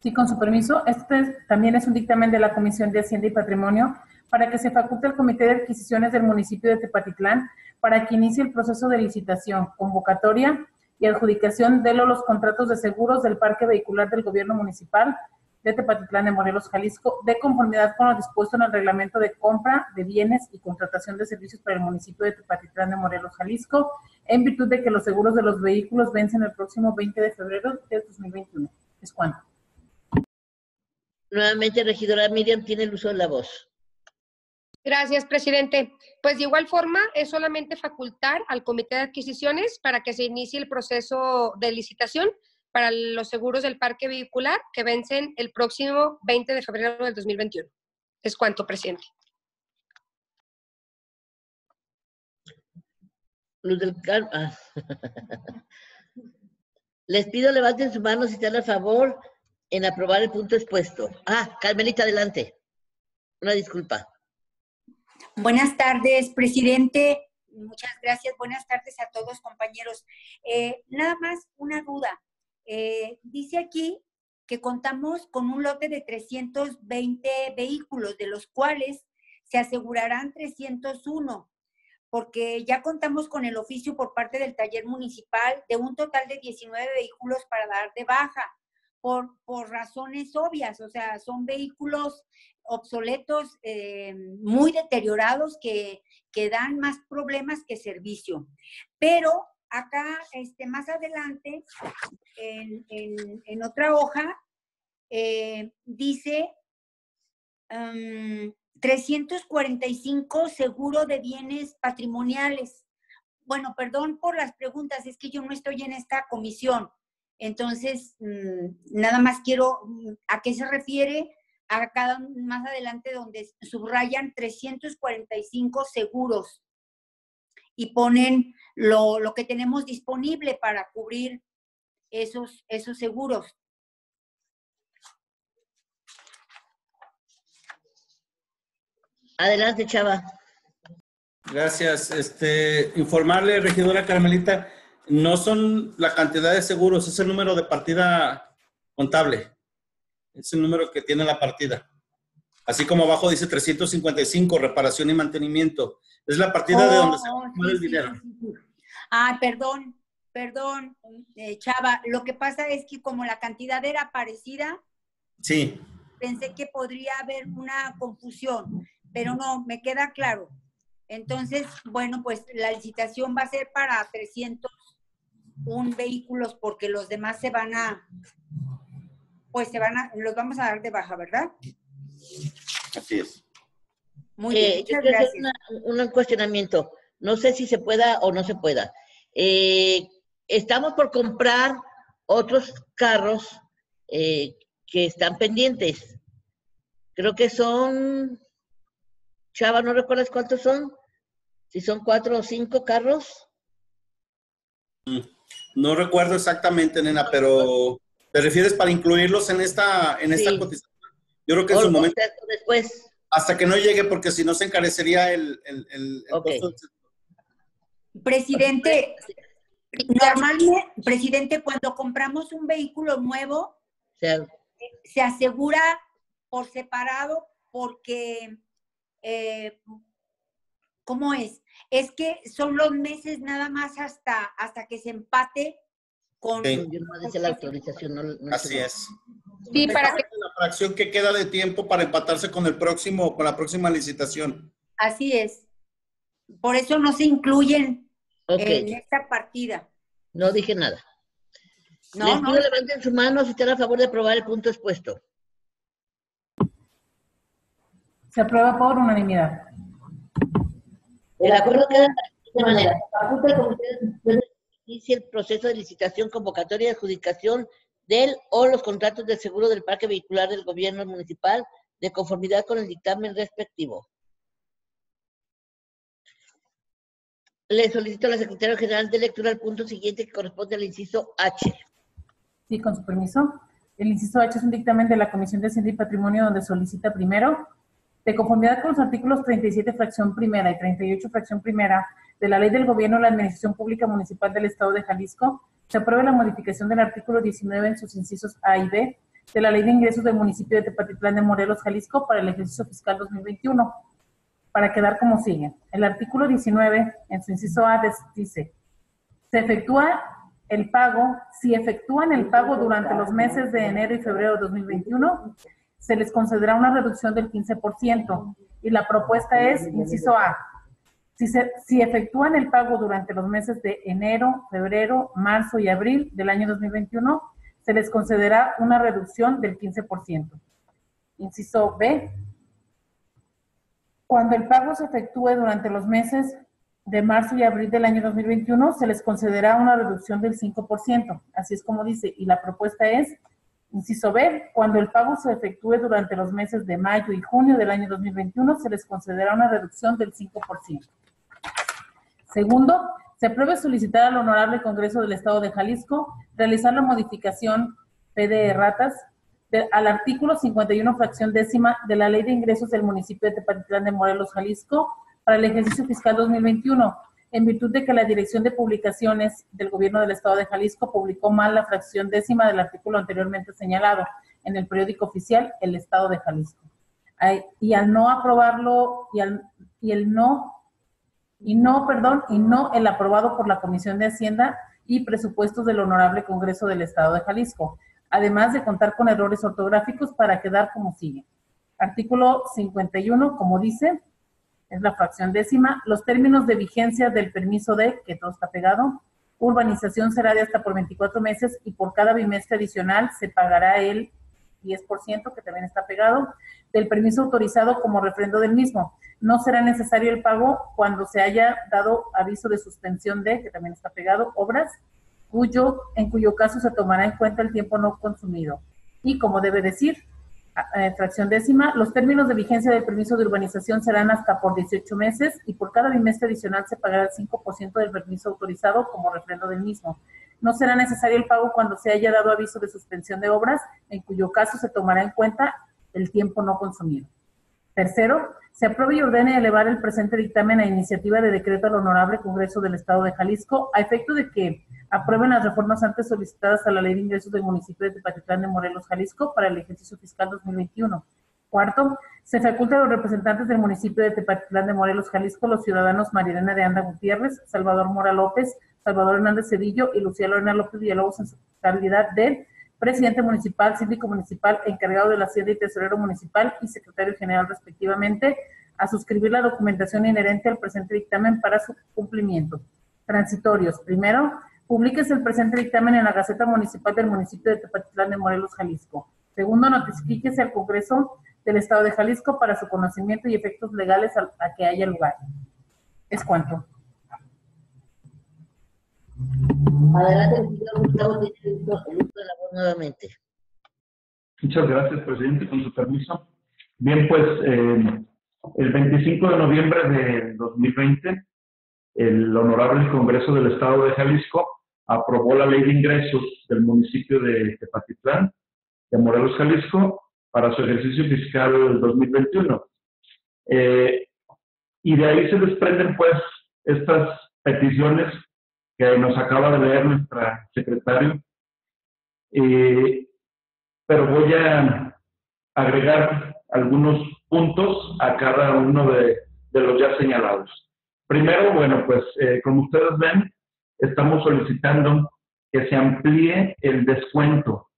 Sí, con su permiso. Este también es un dictamen de la Comisión de Hacienda y Patrimonio para que se faculte el Comité de Adquisiciones del municipio de Tepatitlán para que inicie el proceso de licitación, convocatoria y adjudicación de los contratos de seguros del parque vehicular del gobierno municipal de Tepatitlán de Morelos, Jalisco, de conformidad con lo dispuesto en el reglamento de compra de bienes y contratación de servicios para el municipio de Tepatitlán de Morelos, Jalisco, en virtud de que los seguros de los vehículos vencen el próximo 20 de febrero de 2021. ¿Es cuánto? Nuevamente, regidora Miriam tiene el uso de la voz. Gracias, presidente. Pues de igual forma, es solamente facultar al Comité de Adquisiciones para que se inicie el proceso de licitación para los seguros del parque vehicular que vencen el próximo 20 de febrero del 2021. Es cuanto, presidente. Luz del ah. Les pido levanten su mano si están a favor en aprobar el punto expuesto. Ah, Carmelita, adelante. Una disculpa. Buenas tardes, presidente. Muchas gracias. Buenas tardes a todos, compañeros. Eh, nada más una duda. Eh, dice aquí que contamos con un lote de 320 vehículos, de los cuales se asegurarán 301, porque ya contamos con el oficio por parte del taller municipal de un total de 19 vehículos para dar de baja, por, por razones obvias, o sea, son vehículos obsoletos, eh, muy deteriorados que, que dan más problemas que servicio. Pero acá, este, más adelante, en, en- otra hoja, eh, dice um, 345 seguro de bienes patrimoniales. Bueno, perdón por las preguntas, es que yo no estoy en esta comisión. Entonces, mm, nada más quiero, mm, ¿a qué se refiere? A cada más adelante donde subrayan 345 seguros y ponen lo, lo que tenemos disponible para cubrir esos, esos seguros. Adelante, Chava. Gracias. Este, informarle, regidora Carmelita, no son la cantidad de seguros, es el número de partida contable. Es el número que tiene la partida. Así como abajo dice 355, reparación y mantenimiento. Es la partida de donde se Oh, sí, tomar el dinero. Ah, perdón, perdón, eh, Chava. Lo que pasa es que como la cantidad era parecida, Sí. pensé que podría haber una confusión, pero no, me queda claro. Entonces, bueno, pues la licitación va a ser para 301 vehículos porque los demás se van a, pues se van a, los vamos a dar de baja, ¿verdad? Así es. Muy Eh, bien, yo muchas quiero hacer gracias. una- un cuestionamiento. No sé si se pueda o no se pueda. Eh, estamos por comprar otros carros eh, que están pendientes. Creo que son, Chava, ¿no recuerdas cuántos son? Si son cuatro o cinco carros. No recuerdo exactamente, nena, pero ¿te refieres para incluirlos en esta, en esta Sí. cotización? Yo creo que en su momento, después. hasta que no llegue, porque si no se encarecería el, el, el- el costo del Presidente, normalmente, presidente, cuando compramos un vehículo nuevo, se asegura por separado porque, eh, ¿cómo es? Es que son los meses nada más hasta, hasta que se empate con... Sí. Yo no decía la autorización. No, no Así sé. es. Sí, para que La fracción que queda de tiempo para empatarse con el próximo, con la próxima licitación. Así es. Por eso no se incluyen en esta partida. No dije nada. No, Les no. levanten su mano si están a favor de aprobar el punto expuesto. Se aprueba por unanimidad. El acuerdo queda de siguiente manera. Faculta Comité de inicie el proceso de licitación, convocatoria y adjudicación del o los contratos de seguro del parque vehicular del gobierno municipal de conformidad con el dictamen respectivo. Le solicito a la Secretaria General de lectura el punto siguiente que corresponde al inciso H. Sí, con su permiso. El inciso H es un dictamen de la Comisión de Hacienda y Patrimonio donde solicita primero, de conformidad con los artículos 37 fracción primera y 38 fracción primera de la Ley del Gobierno de la Administración Pública Municipal del Estado de Jalisco, se apruebe la modificación del artículo 19 en sus incisos A y B de la Ley de Ingresos del municipio de Tepatitlán de Morelos, Jalisco, para el ejercicio fiscal 2021, para quedar como sigue. El artículo 19, en su inciso A, dice, se efectúa el pago, si efectúan el pago durante los meses de enero y febrero de 2021, se les concederá una reducción del 15%. Y la propuesta es, inciso A, si, efectúan el pago durante los meses de enero, febrero, marzo y abril del año 2021, se les concederá una reducción del 15%. Inciso B. Cuando el pago se efectúe durante los meses de marzo y abril del año 2021, se les concederá una reducción del 5%. Así es como dice. Y la propuesta es, inciso B, cuando el pago se efectúe durante los meses de mayo y junio del año 2021, se les concederá una reducción del 5%. Segundo, se apruebe solicitar al Honorable Congreso del Estado de Jalisco realizar la modificación P de ratas de- al artículo 51, fracción décima de la Ley de Ingresos del municipio de Tepatitlán de Morelos, Jalisco, para el ejercicio fiscal 2021, en virtud de que la Dirección de Publicaciones del Gobierno del Estado de Jalisco publicó mal la fracción décima del artículo anteriormente señalado en el periódico oficial El Estado de Jalisco. Y al no aprobarlo, y, al, y el no y no, perdón, y no el aprobado por la Comisión de Hacienda y Presupuestos del Honorable Congreso del Estado de Jalisco, además de contar con errores ortográficos para quedar como sigue. Artículo 51, como dice, es la fracción décima, los términos de vigencia del permiso de, que todo está pegado, urbanización será de hasta por 24 meses y por cada bimestre adicional se pagará el 10%, que también está pegado, del permiso autorizado como refrendo del mismo. No será necesario el pago cuando se haya dado aviso de suspensión de, que también está pegado, obras, cuyo, en cuyo caso se tomará en cuenta el tiempo no consumido. Y como debe decir, fracción décima, los términos de vigencia del permiso de urbanización serán hasta por 18 meses y por cada bimestre adicional se pagará el 5% del permiso autorizado como refrendo del mismo. No será necesario el pago cuando se haya dado aviso de suspensión de obras, en cuyo caso se tomará en cuenta el tiempo no consumido. Tercero, se aprueba y ordene elevar el presente dictamen a iniciativa de decreto al Honorable Congreso del Estado de Jalisco a efecto de que aprueben las reformas antes solicitadas a la Ley de Ingresos del municipio de Tepatitlán de Morelos, Jalisco, para el ejercicio fiscal 2021. Cuarto, se faculta a los representantes del municipio de Tepatitlán de Morelos, Jalisco, los ciudadanos Marilena de Anda Gutiérrez, Salvador Mora López, Salvador Hernández Cedillo y Lucía Lorena López Villalobos en su calidad de presidente municipal, síndico municipal, encargado de la hacienda y tesorero municipal y secretario general respectivamente, a suscribir la documentación inherente al presente dictamen para su cumplimiento. Transitorios. Primero, publíquese el presente dictamen en la Gaceta Municipal del municipio de Tepatitlán de Morelos, Jalisco. Segundo, notifíquese al Congreso del Estado de Jalisco para su conocimiento y efectos legales a que haya lugar. Es cuanto. Adelante, el señor Gustavo, tiene el uso de la voz nuevamente. Muchas gracias, presidente, con su permiso. Bien, pues eh, el 25 de noviembre de 2020, el Honorable Congreso del Estado de Jalisco aprobó la Ley de Ingresos del municipio de Tepatitlán, de Morelos, Jalisco, para su ejercicio fiscal 2021. Eh, y de ahí se desprenden, pues, estas peticiones que nos acaba de leer nuestra secretaria. Eh, pero voy a agregar algunos puntos a cada uno de, de los ya señalados. Primero, bueno, pues eh, como ustedes ven, estamos solicitando que se amplíe el descuento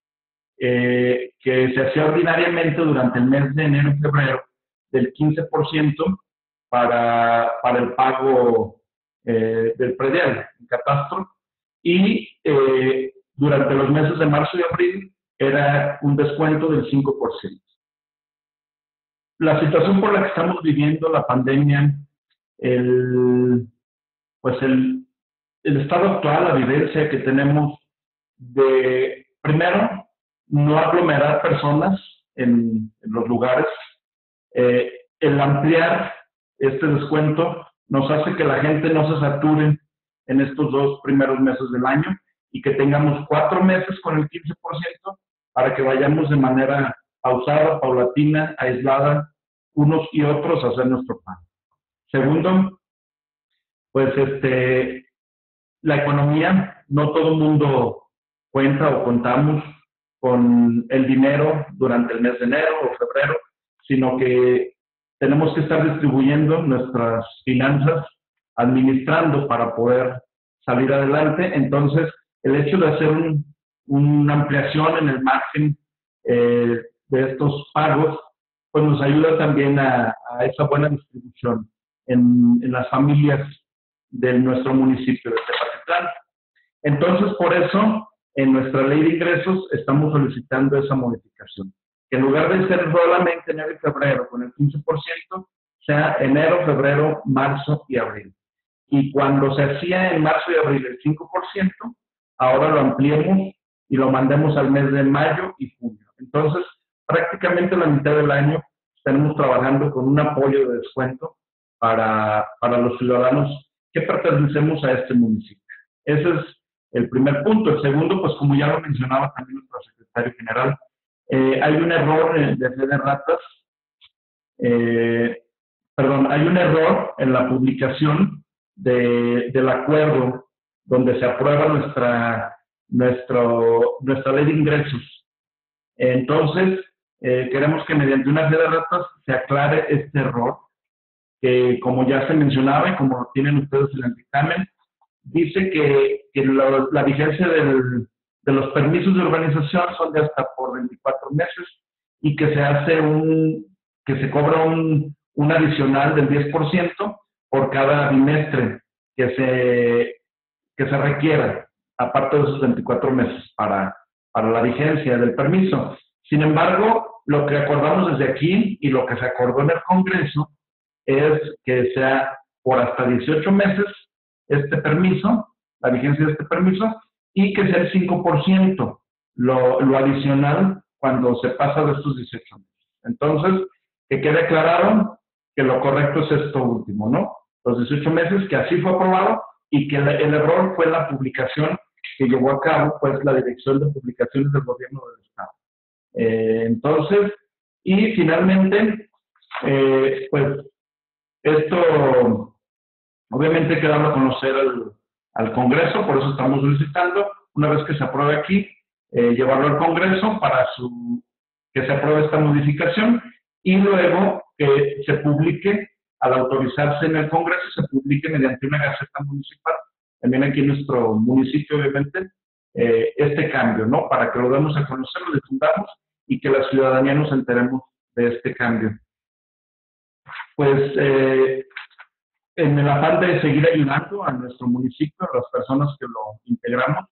eh, que se hacía ordinariamente durante el mes de enero y febrero del 15% para, para el pago eh, del predial, el catastro, y eh, durante los meses de marzo y abril era un descuento del 5%. La situación por la que estamos viviendo, la pandemia, el, pues el, el estado actual, la vivencia que tenemos de, primero, no aglomerar personas en, en los lugares, eh, el ampliar este descuento nos hace que la gente no se sature en estos dos primeros meses del año y que tengamos cuatro meses con el 15% para que vayamos de manera pausada, paulatina, aislada, unos y otros a hacer nuestro plan. Segundo, pues este, la economía, no todo el mundo cuenta o contamos con el dinero durante el mes de enero o febrero, sino que tenemos que estar distribuyendo nuestras finanzas, administrando para poder salir adelante. Entonces, el hecho de hacer un, una ampliación en el margen eh, de estos pagos, pues nos ayuda también a, a esa buena distribución en, en, las familias de nuestro municipio de Tepatitlán. Entonces, por eso, en nuestra ley de ingresos estamos solicitando esa modificación. Que en lugar de ser solamente enero y febrero con el 15%, sea enero, febrero, marzo y abril. Y cuando se hacía en marzo y abril el 5%, ahora lo ampliemos y lo mandemos al mes de mayo y junio. Entonces, prácticamente la mitad del año estaremos trabajando con un apoyo de descuento para, para los ciudadanos que pertenecemos a este municipio. Ese es el primer punto. El segundo, pues como ya lo mencionaba también nuestro secretario general, eh, hay un error de fe de ratas, eh, perdón, hay un error en la publicación de, del acuerdo donde se aprueba nuestra, nuestro, nuestra ley de ingresos. Entonces, eh, queremos que mediante una fe de ratas se aclare este error, que como ya se mencionaba y como tienen ustedes en el dictamen, dice que, que la vigencia del, de los permisos de urbanización son de hasta por 24 meses y que se hace un, que se cobra un, un adicional del 10% por cada bimestre que se, que se requiera, aparte de esos 24 meses para, para la vigencia del permiso. Sin embargo, lo que acordamos desde aquí y lo que se acordó en el Congreso es que sea por hasta 18 meses este permiso, la vigencia de este permiso, y que sea el 5% lo, lo adicional cuando se pasa de estos 18 meses. Entonces, que quede aclarado que lo correcto es esto último, ¿no? Los 18 meses que así fue aprobado y que el, el error fue la publicación que llevó a cabo, pues, la Dirección de Publicaciones del Gobierno del Estado. Eh, entonces, y finalmente, eh, pues, esto obviamente queda a conocer al, al Congreso, por eso estamos solicitando, una vez que se apruebe aquí, eh, llevarlo al Congreso para su, que se apruebe esta modificación y luego que se publique, al autorizarse en el Congreso, se publique mediante una gaceta municipal, también aquí en nuestro municipio, obviamente, eh, este cambio, ¿no? Para que lo demos a conocer, lo difundamos y que la ciudadanía nos enteremos de este cambio. Pues eh, en el afán de seguir ayudando a nuestro municipio, a las personas que lo integramos,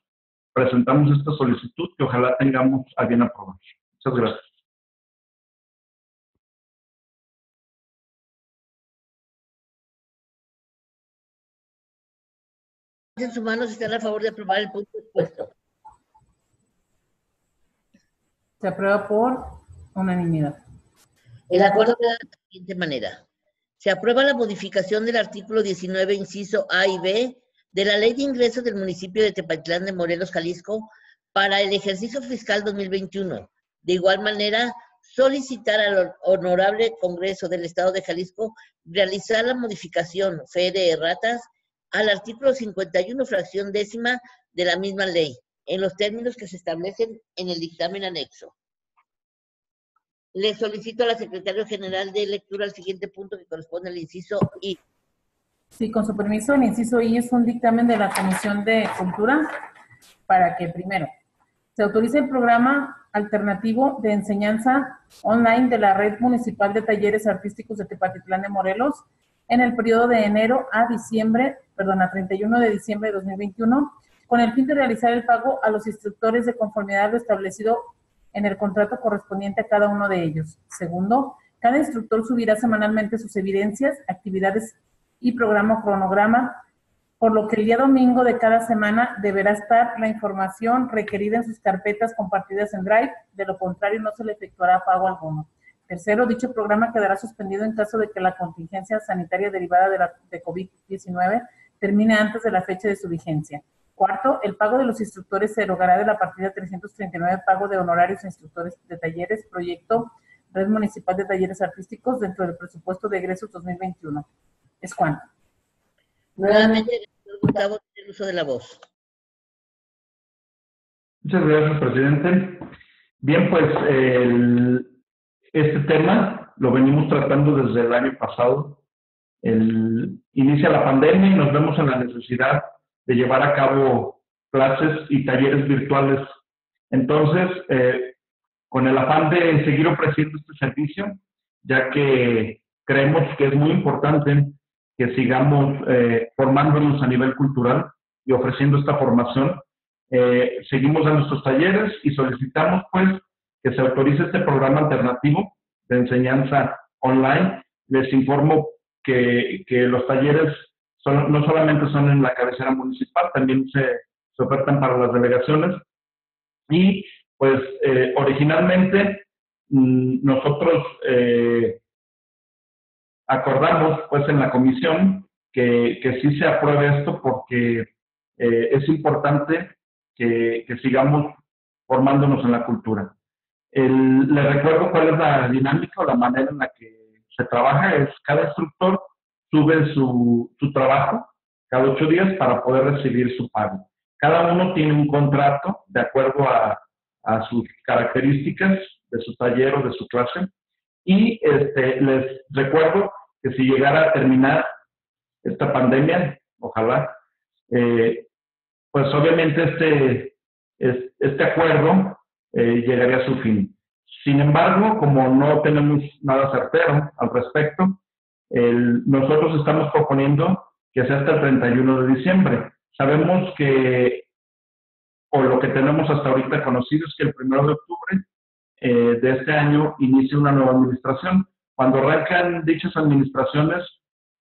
presentamos esta solicitud que ojalá tengamos a bien aprobar. Muchas gracias. en sus manos están a favor de aprobar el punto expuesto. Se aprueba por unanimidad. El acuerdo queda de la siguiente manera. Se aprueba la modificación del artículo 19, inciso A y B de la Ley de Ingresos del municipio de Tepatitlán de Morelos, Jalisco, para el ejercicio fiscal 2021. De igual manera, solicitar al Honorable Congreso del Estado de Jalisco realizar la modificación, fe de erratas, al artículo 51, fracción décima de la misma ley, en los términos que se establecen en el dictamen anexo. Le solicito a la Secretaria General de lectura el siguiente punto que corresponde al inciso I. Sí, con su permiso, el inciso I es un dictamen de la Comisión de Cultura para que, primero, se autorice el programa alternativo de enseñanza online de la Red Municipal de Talleres Artísticos de Tepatitlán de Morelos en el periodo de enero a diciembre, perdón, a 31 de diciembre de 2021, con el fin de realizar el pago a los instructores de conformidad a lo establecido en el contrato correspondiente a cada uno de ellos. Segundo, cada instructor subirá semanalmente sus evidencias, actividades y programa o cronograma, por lo que el día domingo de cada semana deberá estar la información requerida en sus carpetas compartidas en Drive, de lo contrario no se le efectuará pago alguno. Tercero, dicho programa quedará suspendido en caso de que la contingencia sanitaria derivada de, de COVID-19 termine antes de la fecha de su vigencia. Cuarto, el pago de los instructores se erogará de la partida 339 pago de honorarios a instructores de talleres, proyecto Red Municipal de Talleres Artísticos dentro del presupuesto de egresos 2021. ¿Es cuánto? Nuevamente, Gustavo, el uso de la voz. Muchas gracias, presidente. Bien, pues el, este tema lo venimos tratando desde el año pasado. El, inicia la pandemia y nos vemos en la necesidad de llevar a cabo clases y talleres virtuales. Entonces, eh, con el afán de seguir ofreciendo este servicio, ya que creemos que es muy importante que sigamos eh, formándonos a nivel cultural y ofreciendo esta formación, eh, seguimos dando nuestros talleres y solicitamos pues que se autorice este programa alternativo de enseñanza online. Les informo que, que los talleres no solamente son en la cabecera municipal, también se, se ofertan para las delegaciones. Y pues eh, originalmente mm, nosotros eh, acordamos pues en la comisión que, que sí se apruebe esto porque eh, es importante que, que, sigamos formándonos en la cultura. El, le recuerdo cuál es la dinámica o la manera en la que se trabaja, es cada instructor sube su, su trabajo cada ocho días para poder recibir su pago. Cada uno tiene un contrato de acuerdo a, a sus características de su taller o de su clase. Y este, les recuerdo que si llegara a terminar esta pandemia, ojalá, eh, pues obviamente este, este acuerdo eh, llegaría a su fin. Sin embargo, como no tenemos nada certero al respecto, nosotros estamos proponiendo que sea hasta el 31 de diciembre. Sabemos que o lo que tenemos hasta ahorita conocido es que el primero de octubre eh, de este año inicia una nueva administración. Cuando arrancan dichas administraciones,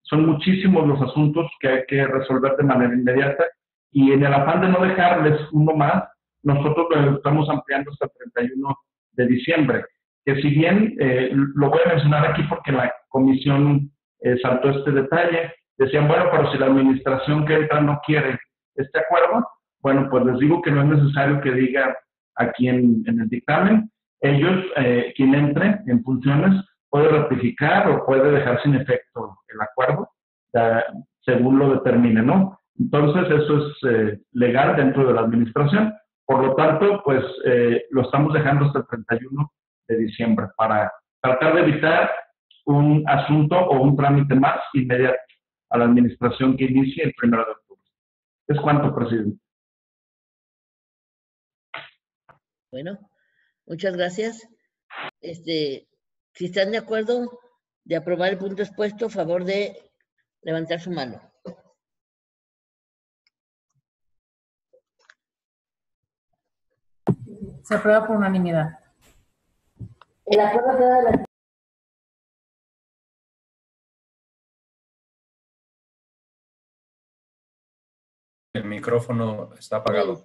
son muchísimos los asuntos que hay que resolver de manera inmediata y en el afán de no dejarles uno más, nosotros lo estamos ampliando hasta el 31 de diciembre. Que si bien eh, lo voy a mencionar aquí porque la comisión eh, saltó este detalle, decían, bueno, pero si la administración que entra no quiere este acuerdo, bueno, pues les digo que no es necesario que diga aquí en, el dictamen. Ellos, eh, quien entre en funciones, puede ratificar o puede dejar sin efecto el acuerdo, según lo determine, ¿no? Entonces, eso es eh, legal dentro de la administración. Por lo tanto, pues eh, lo estamos dejando hasta el 31 de diciembre para tratar de evitar un asunto o un trámite más inmediato a la administración que inicie el 1 de octubre. Es cuanto, presidente. Bueno, muchas gracias. Este, si están de acuerdo de aprobar el punto expuesto, a favor de levantar su mano. Se aprueba por unanimidad. El acuerdo queda de la El micrófono está apagado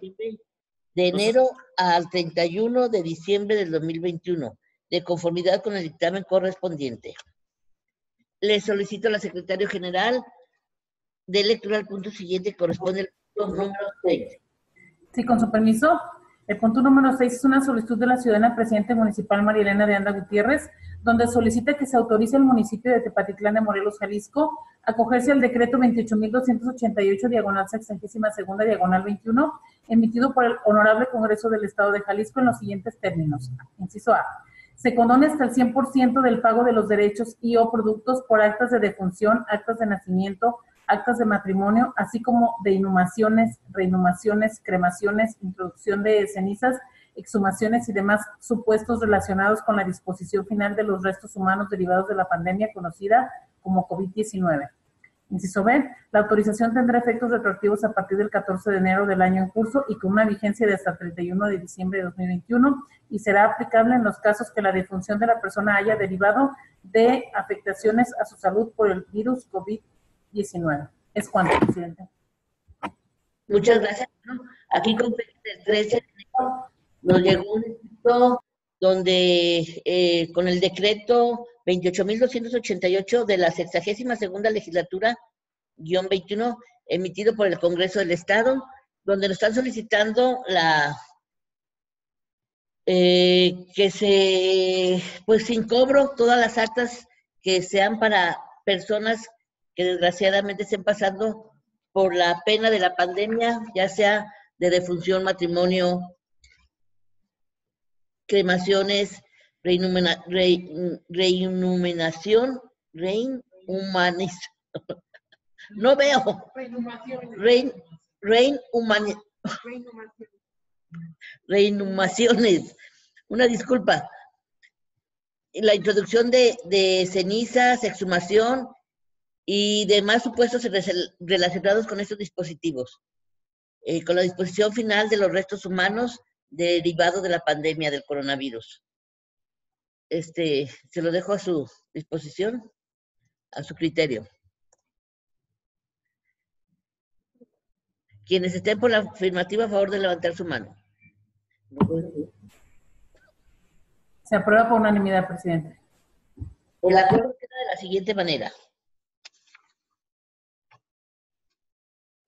de enero al 31 de diciembre del 2021, de conformidad con el dictamen correspondiente. Le solicito a la secretaria general de lectura al punto siguiente, corresponde al punto número 6. Sí, con su permiso. El punto número 6 es una solicitud de la ciudadana presidente municipal María Elena de Anda Gutiérrez, donde solicita que se autorice al municipio de Tepatitlán de Morelos, Jalisco, acogerse al decreto 28.288, diagonal 62, diagonal 21, emitido por el Honorable Congreso del Estado de Jalisco en los siguientes términos. Inciso A. Se condone hasta el 100% del pago de los derechos y o productos por actas de defunción, actas de nacimiento, actas de matrimonio, así como de inhumaciones, reinhumaciones, cremaciones, introducción de cenizas, exhumaciones y demás supuestos relacionados con la disposición final de los restos humanos derivados de la pandemia conocida como COVID-19. Inciso B, la autorización tendrá efectos retroactivos a partir del 14 de enero del año en curso y con una vigencia de hasta el 31 de diciembre de 2021 y será aplicable en los casos que la defunción de la persona haya derivado de afectaciones a su salud por el virus COVID-19. Es cuanto, presidente. Muchas gracias. Aquí con el 13 de enero nos llegó un escrito donde eh, con el decreto 28.288 de la 62 segunda legislatura, guion 21, emitido por el Congreso del Estado, donde nos están solicitando la eh, que se, pues sin cobro, todas las actas que sean para personas que desgraciadamente estén pasando por la pena de la pandemia, ya sea de defunción, matrimonio, cremaciones, reinhumana, reinhumación, reinhumanización. No veo. Rein, reinhumaciones. Una disculpa. La introducción de, de cenizas, exhumación y demás supuestos relacionados con estos dispositivos. eh, con la disposición final de los restos humanos derivados de la pandemia del coronavirus. Este, se lo dejo a su disposición, a su criterio. Quienes estén por la afirmativa, a favor de levantar su mano. Se aprueba por unanimidad, presidente. El acuerdo queda de la siguiente manera.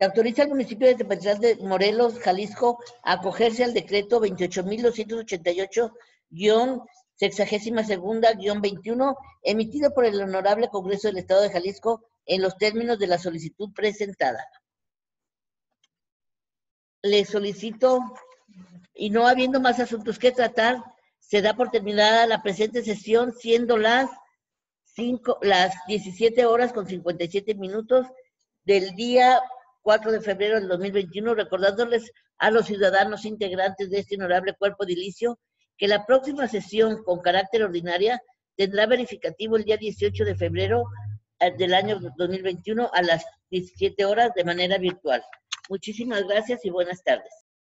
Se autoriza al municipio de Tepatitlán de Morelos, Jalisco, a acogerse al decreto 28.288-62-21, emitido por el Honorable Congreso del Estado de Jalisco en los términos de la solicitud presentada. Le solicito, y no habiendo más asuntos que tratar, se da por terminada la presente sesión, siendo las, cinco, las 17 horas con 57 minutos del día 4 de febrero del 2021, recordándoles a los ciudadanos integrantes de este honorable cuerpo edilicio que la próxima sesión con carácter ordinaria tendrá verificativo el día 18 de febrero eh, del año 2021 a las 17 horas de manera virtual. Muchísimas gracias y buenas tardes.